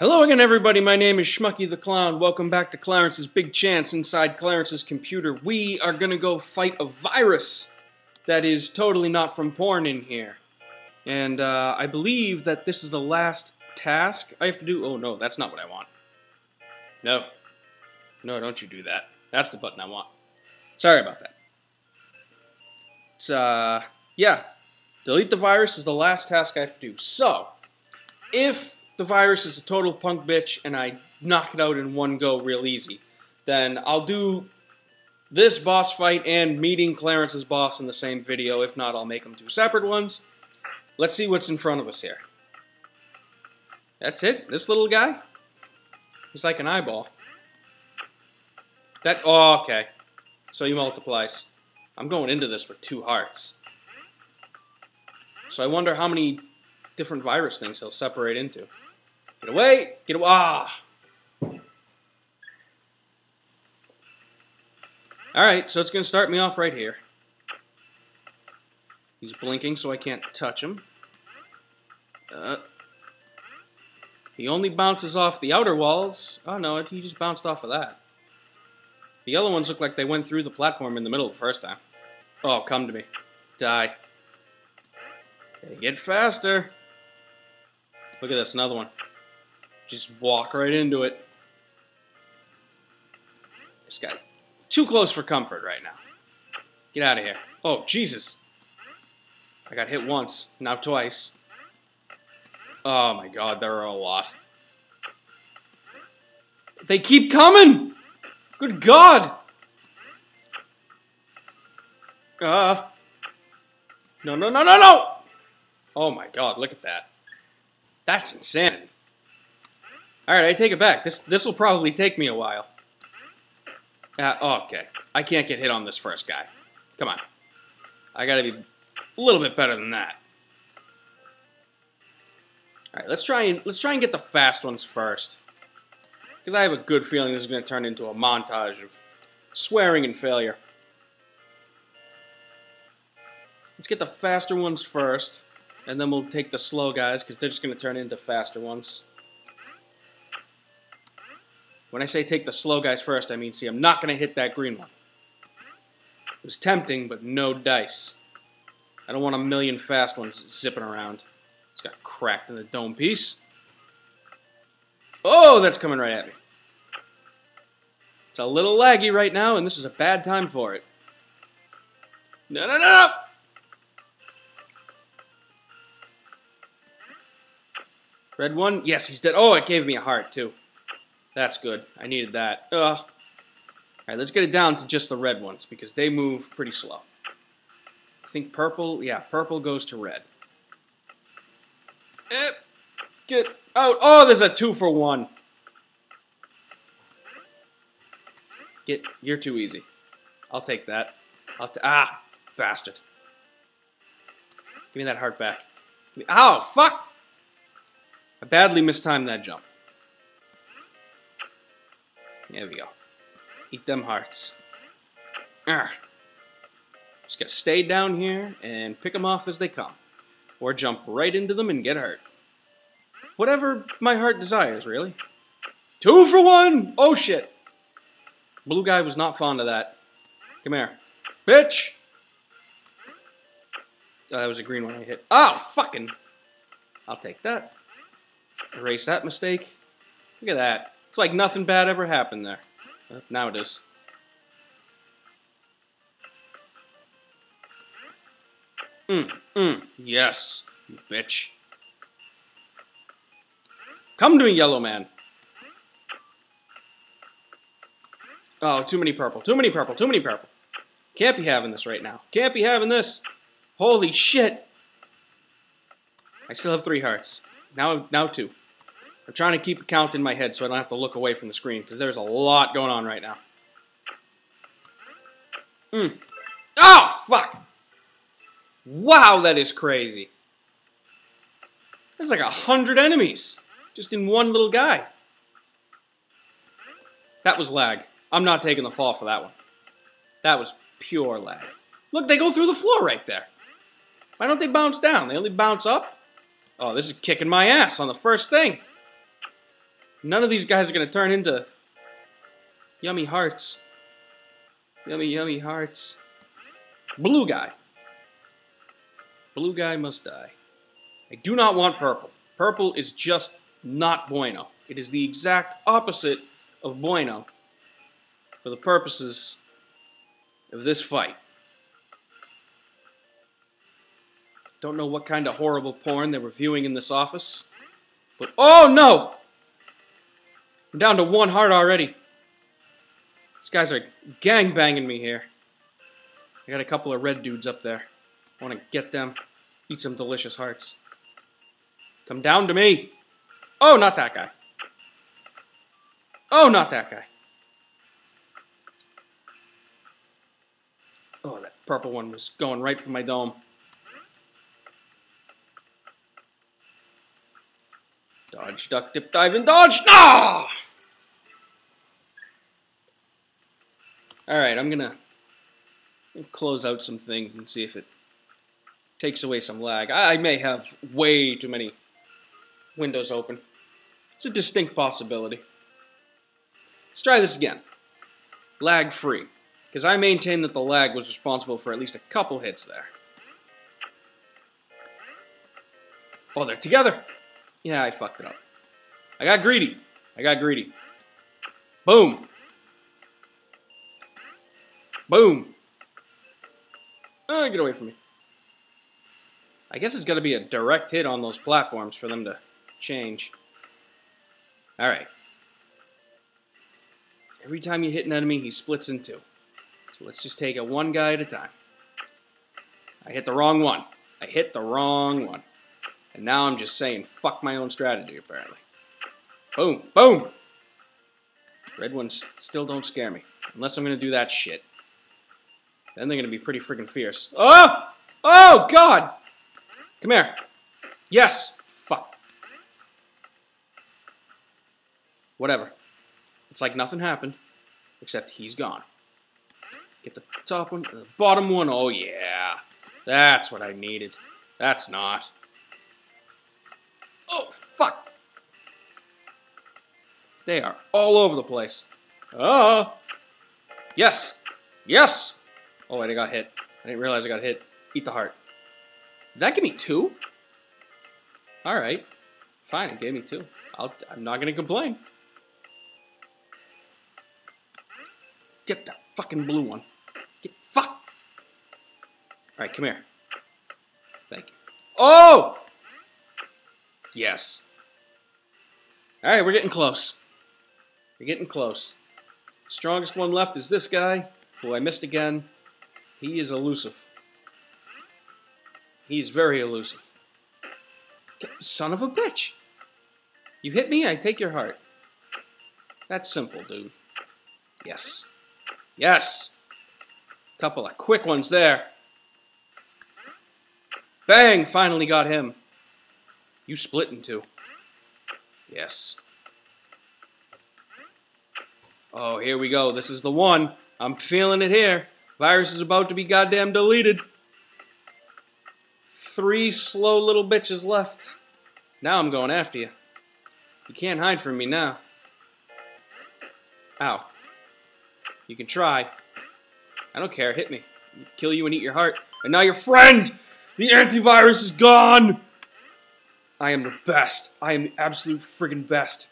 Hello again, everybody. My name is Shmuckey the Clown. Welcome back to Clarence's Big Chance inside Clarence's computer. We are gonna go fight a virus that is totally not from porn in here. And uh, I believe that this is the last task I have to do. Oh no, that's not what I want. No. No, don't you do that. That's the button I want. Sorry about that. It's, uh, yeah. Delete the virus is the last task I have to do. So, if the virus is a total punk bitch and I knock it out in one go real easy, then I'll do this boss fight and meeting Clarence's boss in the same video. If not, I'll make them two separate ones. Let's see what's in front of us here. That's it? This little guy? He's like an eyeball. That, oh, okay. So he multiplies. I'm going into this with two hearts. So I wonder how many different virus things he'll separate into. Get away! Get away! Ah! Alright, so it's going to start me off right here. He's blinking so I can't touch him. Uh, he only bounces off the outer walls. Oh no, he just bounced off of that. The yellow ones look like they went through the platform in the middle the first time. Oh, come to me. Die. They get faster. Look at this, another one. Just walk right into it. This guy, too close for comfort right now. Get out of here. Oh, Jesus. I got hit once, now twice. Oh my god, there are a lot. They keep coming! Good god! Uh. No, no, no, no, no! Oh my god, look at that. That's insanity. Alright, I take it back. This this will probably take me a while. Uh, okay. I can't get hit on this first guy. Come on. I gotta be a little bit better than that. Alright, let's try and let's try and get the fast ones first. Because I have a good feeling this is to turn into a montage of swearing and failure. Let's get the faster ones first, and then we'll take the slow guys, because they're just to turn into faster ones. When I say take the slow guys first, I mean, see, I'm not going to hit that green one. It was tempting, but no dice. I don't want a million fast ones zipping around. It's got cracked in the dome piece. Oh, that's coming right at me. It's a little laggy right now, and this is a bad time for it. No, no, no, no! Red one? Yes, he's dead. Oh, it gave me a heart, too. That's good. I needed that. Ugh. Alright, let's get it down to just the red ones, because they move pretty slow. I think purple, yeah, purple goes to red. Eh, get out. Oh, there's a two for one. Get, you're too easy. I'll take that. I'll ah, bastard. Give me that heart back. Ow, fuck! I badly mistimed that jump. There we go. Eat them hearts. Arr. Just gotta stay down here and pick them off as they come. Or jump right into them and get hurt. Whatever my heart desires, really. Two for one! Oh shit! Blue guy was not fond of that. Come here. Bitch! Oh, that was a green one I hit. Oh, fucking! I'll take that. Erase that mistake. Look at that. It's like nothing bad ever happened there. Now it is. Mm, mm, yes, you bitch. Come to me, yellow man. Oh, too many purple, too many purple, too many purple. Can't be having this right now. Can't be having this. Holy shit. I still have three hearts. Now, now two. I'm trying to keep a count in my head so I don't have to look away from the screen because there's a lot going on right now. Hmm. Oh, fuck! Wow, that is crazy. There's like a hundred enemies just in one little guy. That was lag. I'm not taking the fall for that one. That was pure lag. Look, they go through the floor right there. Why don't they bounce down? They only bounce up? Oh, this is kicking my ass on the first thing. None of these guys are gonna turn into yummy hearts. Yummy, yummy hearts. Blue guy. Blue guy must die. I do not want purple. Purple is just not bueno. It is the exact opposite of bueno for the purposes of this fight. Don't know what kind of horrible porn they were viewing in this office. But, oh no! I'm down to one heart already. These guys are gang banging me here. I got a couple of red dudes up there. I want to get them, eat some delicious hearts. Come down to me. Oh, not that guy. Oh, not that guy. Oh, that purple one was going right for my dome. Dodge, duck, dip, dive, and dodge. No! Alright, I'm gonna close out some things and see if it takes away some lag. I, I may have way too many windows open. It's a distinct possibility. Let's try this again. Lag free. Because I maintain that the lag was responsible for at least a couple hits there. Oh, they're together. Yeah, I fucked it up. I got greedy. I got greedy. Boom. Boom. Oh, get away from me. I guess it's got to be a direct hit on those platforms for them to change. Alright. Every time you hit an enemy, he splits in two. So let's just take it one guy at a time. I hit the wrong one. I hit the wrong one. And now I'm just saying fuck my own strategy, apparently. Boom, boom! Red ones still don't scare me. Unless I'm going to do that shit. Then they're to be pretty freaking fierce. Oh! Oh, God! Come here. Yes. Fuck. Whatever. It's like nothing happened, except he's gone. Get the top one, the bottom one. Oh, yeah. That's what I needed. That's not. Oh, fuck. They are all over the place. Oh. Yes. Yes. Oh, wait, I got hit. I didn't realize I got hit. Eat the heart. Did that give me two? Alright. Fine, it gave me two. I'll, I'm not going to complain. Get that fucking blue one. Get fuck. Alright, come here. Thank you. Oh! Yes. Alright, we're getting close. We're getting close. Strongest one left is this guy, who I missed again. He is elusive. He is very elusive. Son of a bitch. You hit me, I take your heart. That's simple, dude. Yes. Yes! Couple of quick ones there. Bang! Finally got him. You split in two. Yes. Oh, here we go. This is the one. I'm feeling it here. Virus is about to be goddamn deleted. Three slow little bitches left. Now I'm going after you. You can't hide from me now. Ow. You can try. I don't care. Hit me. Kill you and eat your heart. And now your friend! The antivirus is gone! I am the best. I am the absolute friggin' best.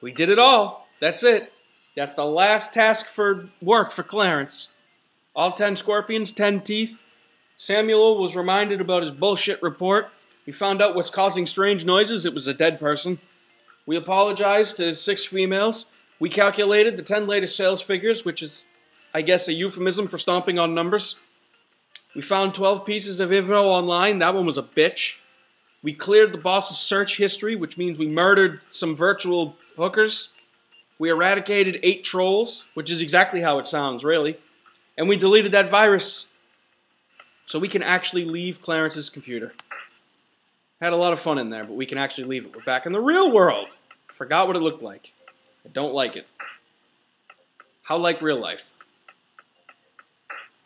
We did it all. That's it. That's the last task for work for Clarence. All ten scorpions, ten teeth. Samuel was reminded about his bullshit report. We found out what's causing strange noises. It was a dead person. We apologized to six females. We calculated the 10 latest sales figures, which is, I guess, a euphemism for stomping on numbers. We found 12 pieces of info online. That one was a bitch. We cleared the boss's search history, which means we murdered some virtual hookers. We eradicated eight trolls, which is exactly how it sounds, really. And we deleted that virus. So we can actually leave Clarence's computer. Had a lot of fun in there, but we can actually leave it. We're back in the real world. Forgot what it looked like. I don't like it. How like real life.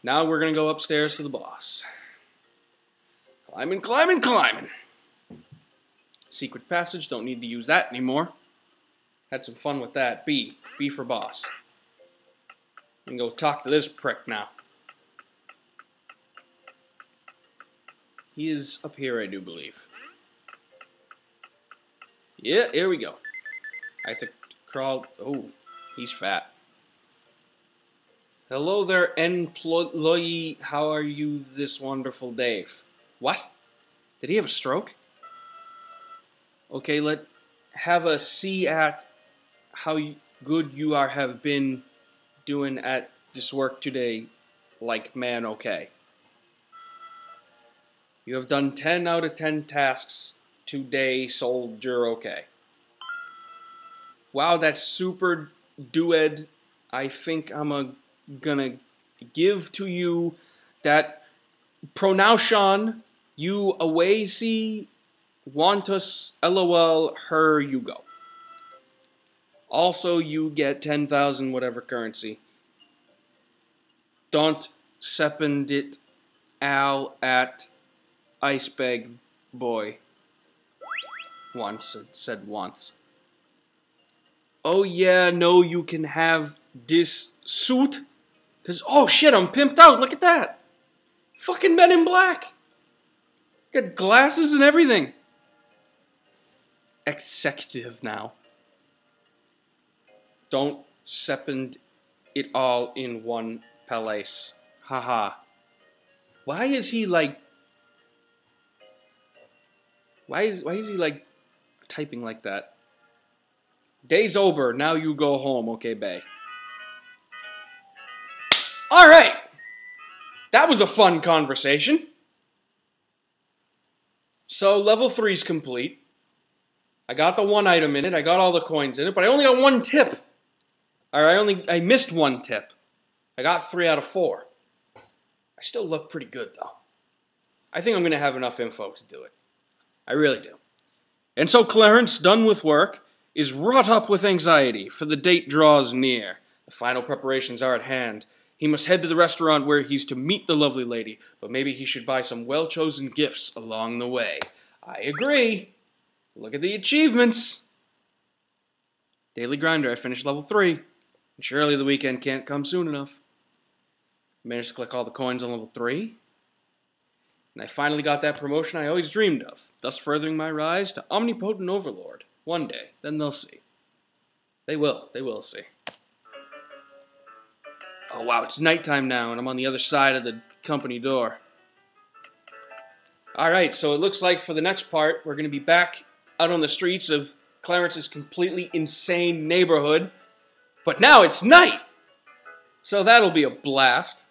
Now we're going to go upstairs to the boss. Climbing, climbing, climbing. Secret passage, don't need to use that anymore. Had some fun with that. B. B for boss. You can go talk to this prick now. He is up here, I do believe. Yeah, here we go. I have to crawl. Oh, he's fat. Hello there, employee. How are you this wonderful day? What? Did he have a stroke? Okay, let have a see at how good you are have been doing at this work today. Like man, okay. You have done 10 out of 10 tasks today, soldier, okay. Wow, that's super duet. I think I'm a, gonna give to you that pronunciation you away see want us lol her you go. Also you get 10,000 whatever currency. Don't sepend it al at Icebag boy. Once, it said once. Oh yeah, no, you can have this suit. Cause, oh shit, I'm pimped out, look at that. Fucking Men in Black. Got glasses and everything. Executive now. Don't sepend it all in one place. Haha. Why is he like why is why is he like typing like that? Day's over. Now you go home, okay, Bay. All right. That was a fun conversation. So level three's complete. I got the one item in it. I got all the coins in it, but I only got one tip. Or I only I missed one tip. I got three out of four. I still look pretty good though. I think I'm gonna have enough info to do it. I really do. And so Clarence, done with work, is wrought up with anxiety, for the date draws near. The final preparations are at hand. He must head to the restaurant where he's to meet the lovely lady, but maybe he should buy some well chosen gifts along the way. I agree. Look at the achievements. Daily Grinder, I finished level 3. And surely the weekend can't come soon enough. I Managed to collect all the coins on level 3. And I finally got that promotion I always dreamed of, thus furthering my rise to omnipotent overlord. One day, then they'll see. They will, they will see. Oh wow, it's nighttime now, and I'm on the other side of the company door. Alright, so it looks like for the next part, we're going to be back out on the streets of Clarence's completely insane neighborhood. But now it's night! So that'll be a blast.